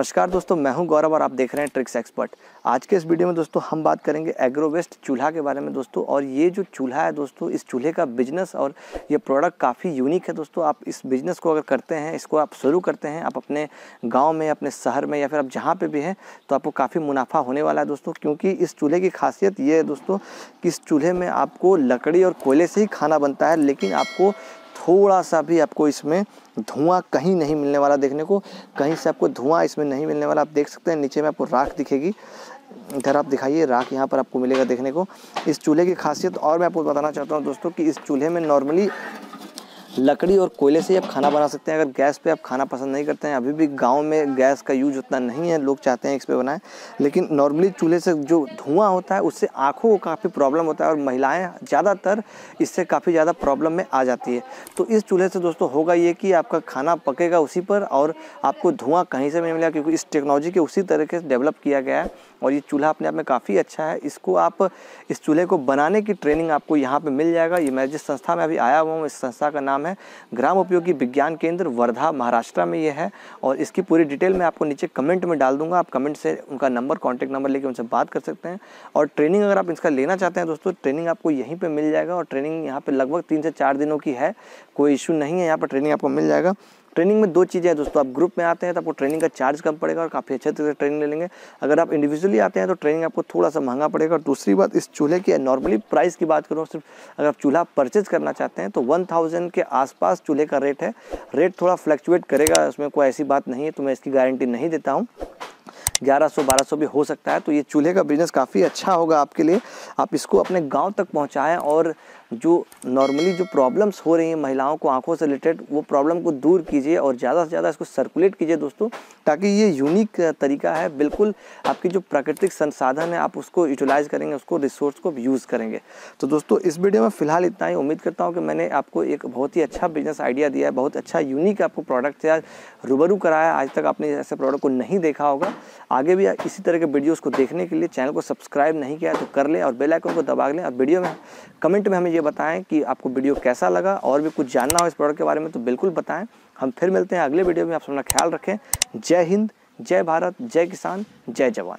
नमस्कार दोस्तों, मैं हूँ गौरव और आप देख रहे हैं ट्रिक्स एक्सपर्ट आज के इस वीडियो में दोस्तों, हम बात करेंगे एग्रोवेस्ट चूल्हा के बारे में दोस्तों, और ये जो चूल्हा है दोस्तों, इस चूल्हे का बिज़नेस और ये प्रोडक्ट काफ़ी यूनिक है दोस्तों। आप इस बिज़नेस को अगर करते हैं, इसको आप शुरू करते हैं, आप अपने गाँव में, अपने शहर में या फिर आप जहाँ पर भी हैं तो आपको काफ़ी मुनाफा होने वाला है दोस्तों, क्योंकि इस चूल्हे की खासियत ये है दोस्तों कि इस चूल्हे में आपको लकड़ी और कोयले से ही खाना बनता है, लेकिन आपको थोड़ा सा भी आपको इसमें धुआँ कहीं नहीं मिलने वाला देखने को, कहीं से आपको धुआँ इसमें नहीं मिलने वाला, आप देख सकते हैं, नीचे में आपको राख दिखेगी। इधर आप दिखाइए, राख यहाँ पर आपको मिलेगा देखने को। इस चूल्हे की खासियत और मैं आपको बताना चाहता हूँ दोस्तों कि इस चूल्हे में नॉर्मली लकड़ी और कोयले से ही आप खाना बना सकते हैं। अगर गैस पे आप खाना पसंद नहीं करते हैं, अभी भी गाँव में गैस का यूज़ उतना नहीं है, लोग चाहते हैं इस पर बनाएँ। लेकिन नॉर्मली चूल्हे से जो धुआँ होता है, उससे आँखों को काफ़ी प्रॉब्लम होता है और महिलाएँ ज़्यादातर इससे काफ़ी ज़्यादा प्रॉब्लम में आ जाती है। तो इस चूल्हे से दोस्तों होगा ये कि आपका खाना पकेगा उसी पर और आपको धुआँ कहीं से नहीं मिलेगा क्योंकि इस टेक्नोलॉजी के उसी तरीके से डेवलप किया गया है और ये चूल्हा अपने आप में काफ़ी अच्छा है। इसको आप, इस चूल्हे को बनाने की ट्रेनिंग आपको यहाँ पर मिल जाएगा। ये मैं जिस संस्था में अभी आया हुआ हूँ, इस संस्था का नाम है। ग्राम उपयोगी विज्ञान केंद्र, वर्धा, महाराष्ट्र में ये है और इसकी पूरी डिटेल मैं आपको नीचे कमेंट में डाल दूँगा। आप कमेंट से उनका नंबर, कॉन्टैक्ट नंबर लेके उनसे बात कर सकते हैं। और ट्रेनिंग अगर आप इसका लेना चाहते हैं दोस्तों, ट्रेनिंग आपको यहीं पर मिल जाएगा और ट्रेनिंग यहाँ पर लगभग तीन से चार दिनों की है। कोई इशू नहीं है, यहाँ पर ट्रेनिंग आपको मिल जाएगा। ट्रेनिंग में दो चीज़ें हैं दोस्तों। आप ग्रुप में आते हैं तो आपको ट्रेनिंग का चार्ज कम पड़ेगा और काफ़ी अच्छे तरीके से ट्रेनिंग ले लेंगे। अगर आप इंडिविजुअली आते हैं तो ट्रेनिंग आपको थोड़ा सा महँगा पड़ेगा। और दूसरी बात, इस चूल्हे की नॉर्मली प्राइस की बात करूँ, सिर्फ़ अगर आप चूल्हा परचेज करना चाहते हैं तो वन थाउज़ेंड के आसपास चूल्हे का रेट है। रेट थोड़ा फ्लैक्चुएट करेगा, उसमें कोई ऐसी बात नहीं है तो मैं इसकी गारंटी नहीं देता हूँ। ग्यारह सौ, बारह सौ भी हो सकता है तो ये चूल्हे का बिज़नेस काफ़ी अच्छा होगा आपके लिए। आप इसको अपने गाँव तक पहुंचाएँ और जो नॉर्मली जो प्रॉब्लम्स हो रही हैं महिलाओं को आँखों से रिलेटेड वो प्रॉब्लम को दूर कीजिए और ज़्यादा से ज़्यादा इसको सर्कुलेट कीजिए दोस्तों, ताकि ये यूनिक तरीका है। बिल्कुल आपकी जो प्राकृतिक संसाधन है, आप उसको यूटिलाइज करेंगे, उसको रिसोर्स को यूज़ करेंगे। तो दोस्तों, इस वीडियो में फ़िलहाल इतना ही। उम्मीद करता हूँ कि मैंने आपको एक बहुत ही अच्छा बिज़नेस आइडिया दिया है, बहुत अच्छा यूनिक आपको प्रोडक्ट से रूबरू कराया। आज तक आपने ऐसे प्रोडक्ट को नहीं देखा होगा। आगे भी इसी तरह के वीडियोज़ को देखने के लिए चैनल को सब्सक्राइब नहीं किया तो कर लें और बेलाइकन को दबा लें और वीडियो में कमेंट में हमें ये बताएँ कि आपको वीडियो कैसा लगा और भी कुछ जानना हो इस प्रोडक्ट के बारे में तो बिल्कुल बताएँ। हम फिर मिलते हैं अगले वीडियो में। आप अपना ख्याल रखें। जय हिंद, जय भारत, जय किसान, जय जवान।